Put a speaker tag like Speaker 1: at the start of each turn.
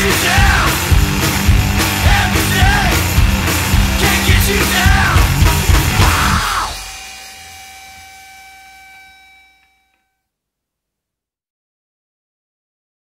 Speaker 1: Yeah!